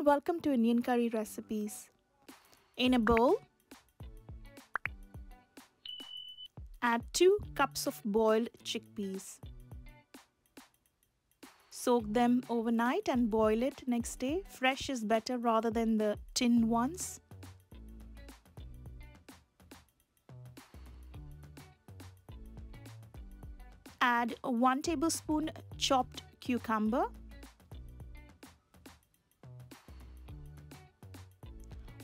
and welcome to Indian curry recipes. In a bowl, add 2 cups of boiled chickpeas. Soak them overnight and boil it next day. Fresh is better rather than the tinned ones. Add 1 tablespoon chopped cucumber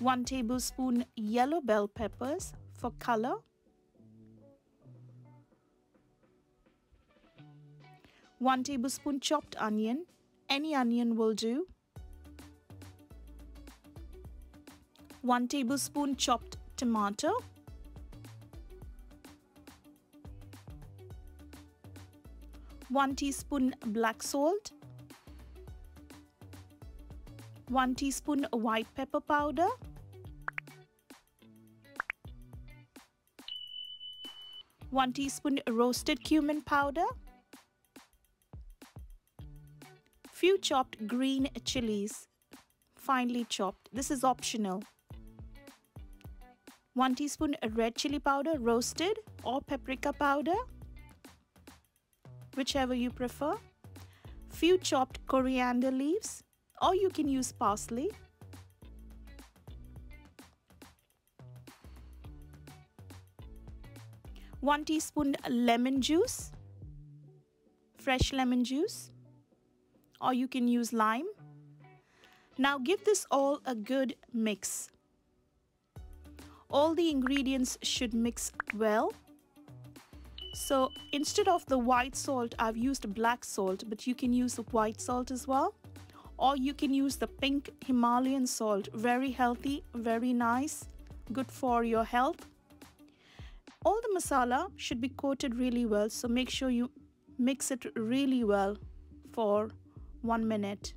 1 tablespoon yellow bell peppers for color. 1 tablespoon chopped onion. Any onion will do. 1 tablespoon chopped tomato. 1 teaspoon black salt. 1 teaspoon white pepper powder 1 teaspoon roasted cumin powder. Few chopped green chilies. Finely chopped. This is optional. 1 teaspoon red chili powder roasted or paprika powder. Whichever you prefer. Few chopped coriander leaves or you can use parsley one teaspoon lemon juice. Fresh lemon juice. Or you can use lime. Now give this all a good mix. All the ingredients should mix well. So instead of the white salt I've used black salt but you can use the white salt as well. Or you can use the pink Himalayan salt. Very healthy very nice. Good for your health all the masala should be coated really well so make sure you mix it really well for one minute.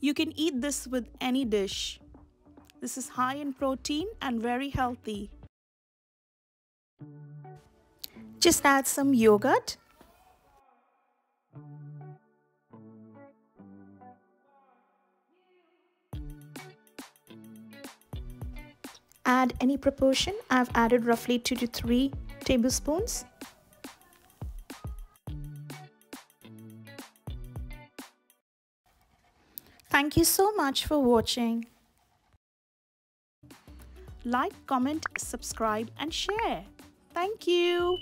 You can eat this with any dish. This is high in protein and very healthy. Just add some yogurt add any proportion. I've added roughly 2 to 3 tablespoons. Thank you so much for watching. Like, comment, subscribe and share. Thank you.